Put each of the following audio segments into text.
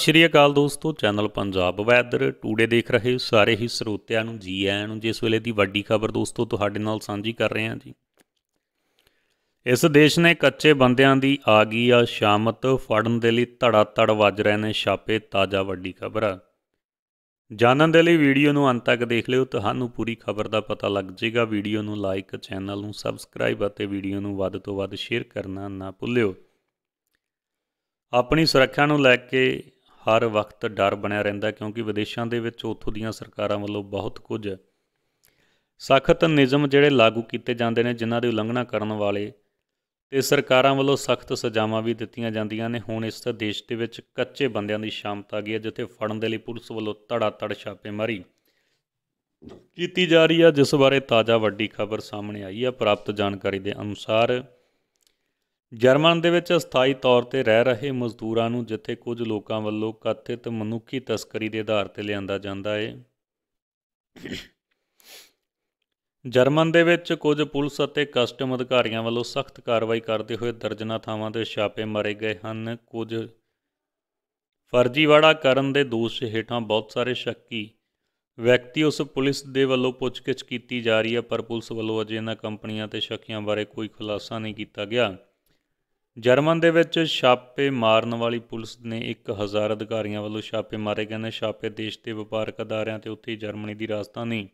ਸ਼੍ਰੀ ਅਕਾਲ ਦੋਸਤੋ, channel Punjab weather, today ਦੇਖ ਰਹੇ ਸਾਰੇ ਹੀ ਸਰੋਤਿਆਂ ਨੂੰ, ਜੀ ਆਇਆਂ ਨੂੰ, ਜਿਸ ਵੇਲੇ ਦੀ ਵੱਡੀ ਖਬਰ ਦੋਸਤੋ ਤੁਹਾਡੇ ਨਾਲ ਸਾਂਝੀ ਕਰ ਰਹੇ ਹਾਂ ਜੀ। ਇਸ ਦੇਸ਼ ਨੇ ਕੱਚੇ ਬੰਦਿਆਂ ਦੀ ਆ ਗਈ ਆ ਸ਼ਾਮਤ, ਫੜਨ ਦੇ ਲਈ ਧੜਾ ਧੜ ਵੱਜ ਰਹੇ ਨੇ ਛਾਪੇ, ਤਾਜ਼ਾ ਵੱਡੀ ਖਬਰ। ਆ ਜਾਣਨ ਦੇ ਲਈ ਵੀਡੀਓ ਨੂੰ ਅੰਤ ਤੱਕ ਦੇਖ ਲਿਓ, ਤੁਹਾਨੂੰ ਪੂਰੀ ਖਬਰ ਦਾ ਪਤਾ ਲੱਗ ਜਾਏਗਾ। ਵੀਡੀਓ ਨੂੰ ਲਾਈਕ, ਚੈਨਲ ਨੂੰ ਸਬਸਕ੍ਰਾਈਬ ਅਤੇ ਵੀਡੀਓ ਨੂੰ ਵੱਧ ਤੋਂ ਵੱਧ ਸ਼ੇਅਰ ਕਰਨਾ ਨਾ ਭੁੱਲਿਓ। ਆਪਣੀ ਸੁਰੱਖਿਆ ਨੂੰ ਲੈ ਕੇ ਹਰ ਵਕਤ ਡਰ ਬਣਿਆ ਰਹਿੰਦਾ ਕਿਉਂਕਿ ਵਿਦੇਸ਼ਾਂ ਦੇ ਵਿੱਚ ਉੱਥੋਂ ਦੀਆਂ ਸਰਕਾਰਾਂ ਵੱਲੋਂ ਬਹੁਤ ਕੁਝ ਸਖਤ ਨਿਯਮ ਜਿਹੜੇ ਲਾਗੂ ਕੀਤੇ ਜਾਂਦੇ ਨੇ, ਜਿਨ੍ਹਾਂ ਦੀ ਉਲੰਘਣਾ ਕਰਨ ਵਾਲੇ ਤੇ ਸਰਕਾਰਾਂ ਵੱਲੋਂ ਸਖਤ ਸਜ਼ਾਵਾਂ ਵੀ ਦਿੱਤੀਆਂ ਜਾਂਦੀਆਂ ਨੇ। ਹੁਣ ਇਸ ਦੇਸ਼ ਦੇ ਵਿੱਚ ਕੱਚੇ ਬੰਦਿਆਂ ਦੀ ਸ਼ਾਮਤ ਆ ਗਈ ਹੈ, ਜਿੱਥੇ ਫੜਨ ਦੇ ਲਈ ਪੁਲਿਸ ਵੱਲੋਂ ਧੜਾ ਧੜ ਛਾਪੇਮਾਰੀ ਕੀਤੀ ਜਾ ਰਹੀ ਹੈ, ਜਿਸ ਬਾਰੇ ਤਾਜ਼ਾ ਵੱਡੀ ਖਬਰ ਸਾਹਮਣੇ ਆਈ ਹੈ। ਪ੍ਰਾਪਤ ਜਾਣਕਾਰੀ ਦੇ ਅਨੁਸਾਰ ਜਰਮਨ ਦੇ ਵਿੱਚ ਅਸਥਾਈ ਤੌਰ ਤੇ ਰਹਿ ਰਹੇ ਮਜ਼ਦੂਰਾਂ ਨੂੰ ਜਿੱਥੇ ਕੁਝ ਲੋਕਾਂ ਵੱਲੋਂ ਕਥਿਤ ਮਨੁੱਖੀ ਤਸਕਰੀ ਦੇ ਆਧਾਰ ਤੇ ਲਿਆਂਦਾ ਜਾਂਦਾ ਹੈ ਜਰਮਨ ਦੇ ਵਿੱਚ ਕੁਝ ਪੁਲਿਸ ਅਤੇ ਕਸਟਮ ਅਧਿਕਾਰੀਆਂ ਵੱਲੋਂ ਸਖਤ ਕਾਰਵਾਈ ਕਰਦੇ ਹੋਏ ਦਰਜਨਾ ਥਾਵਾਂ ਤੇ ਛਾਪੇ ਮਾਰੇ ਗਏ ਹਨ। ਕੁਝ ਫਰਜ਼ੀਵਾੜਾ ਕਰਨ ਦੇ ਦੋਸ਼ ਹੇਠਾਂ ਬਹੁਤ ਸਾਰੇ ਸ਼ੱਕੀ ਵਿਅਕਤੀ ਉਸ ਪੁਲਿਸ ਦੇ ਵੱਲੋਂ ਪੁੱਛਗਿੱਛ ਕੀਤੀ ਜਾ ਰਹੀ ਹੈ, ਪਰ ਪੁਲਿਸ ਵੱਲੋਂ ਅਜੇ ਇਹਨਾਂ ਕੰਪਨੀਆਂ ਤੇ ਸ਼ੱਕੀਆਂ ਬਾਰੇ ਕੋਈ ਖੁਲਾਸਾ ਨਹੀਂ ਕੀਤਾ ਗਿਆ। ਜਰਮਨ ਦੇ ਵਿੱਚ ਛਾਪੇ ਮਾਰਨ ਵਾਲੀ ਪੁਲਿਸ ਨੇ 1000 ਅਧਿਕਾਰੀਆਂ ਵੱਲੋਂ ਛਾਪੇ ਮਾਰੇ ਗਏ ਨੇ। ਛਾਪੇ ਦੇਸ਼ ਦੇ ਵਪਾਰਕ ਅਦਾਰਿਆਂ ਤੇ ਉੱਥੇ ਜਰਮਨੀ ਦੀ ਰਾਜਧਾਨੀ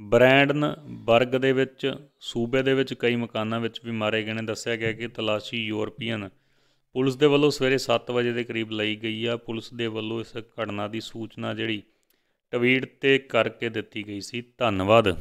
ਬ੍ਰੈਂਡਨ ਬਰਗ ਦੇ ਵਿੱਚ, ਸੂਬੇ ਦੇ ਵਿੱਚ ਕਈ ਮਕਾਨਾਂ ਵਿੱਚ ਵੀ ਮਾਰੇ ਗਏ ਨੇ। ਦੱਸਿਆ ਗਿਆ ਕਿ ਤਲਾਸ਼ੀ ਯੂਰਪੀਅਨ ਪੁਲਿਸ ਦੇ ਵੱਲੋਂ ਸਵੇਰੇ 7 ਵਜੇ ਦੇ ਕਰੀਬ ਲਈ ਗਈ ਆ। ਪੁਲਿਸ ਦੇ ਵੱਲੋਂ ਇਸ ਘਟਨਾ ਦੀ ਸੂਚਨਾ ਜਿਹੜੀ ਟਵੀਟ ਤੇ ਕਰਕੇ ਦਿੱਤੀ ਗਈ ਸੀ। ਧੰਨਵਾਦ।